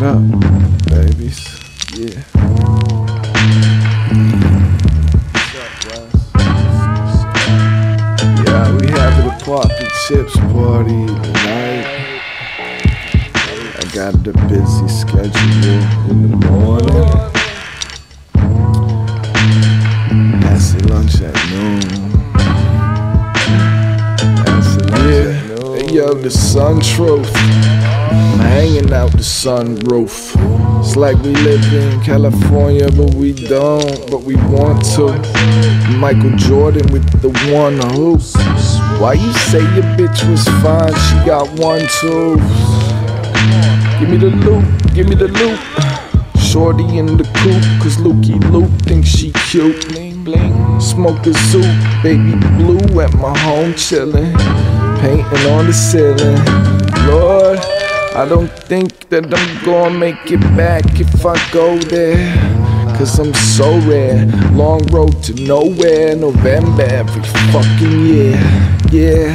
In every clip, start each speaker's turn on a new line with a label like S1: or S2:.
S1: it up, mm-hmm. babies. Yeah. Yeah, we having a pop and chips party tonight. I got a busy schedule in the morning. Yo, the sun truth. Hanging out the sunroof. It's like we live in California, but we don't, but we want to. Michael Jordan with the one hoop. Why you say your bitch was fine? She got one too. Give me the loot, give me the loot. Shorty in the coupe, cause Lukey Luke thinks she cute. Smoke the soup, baby blue at my home chillin'. Painting on the ceiling. Lord, I don't think that I'm gonna make it back if I go there. Cause I'm so rare. Long road to nowhere. November every fucking year. Yeah.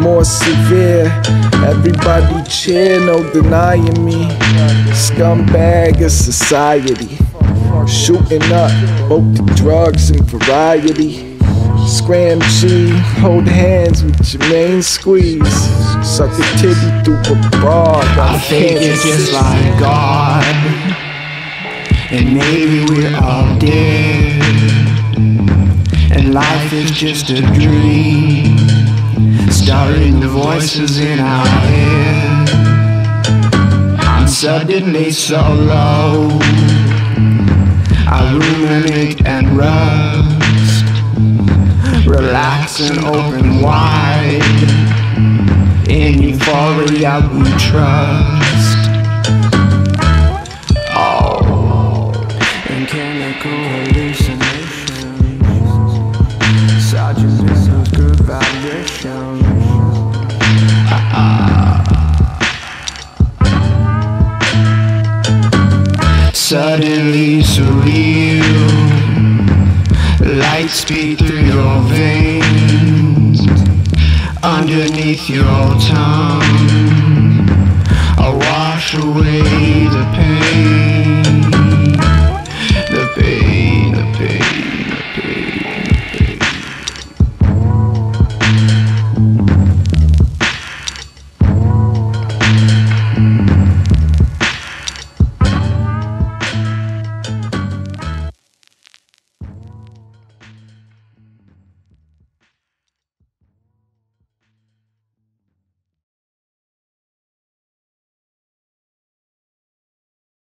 S1: More severe. Everybody cheer, no denying me. Scumbag of society. Shooting up both the drugs and variety. Scram G, hold hands with your main squeeze. Suck a titty through a bra.
S2: I think it's just like God. And maybe we're all dead. And life is just a dream. Starring the voices in our head. I'm suddenly so low. I ruminate and rust. Relax and open wide. In euphoria we trust. Oh, in chemical hallucinations. Sergeant Mrs. good vibrations. Uh-uh. Suddenly surreal, light speed through your veins, underneath your tongue. I wash away the pain.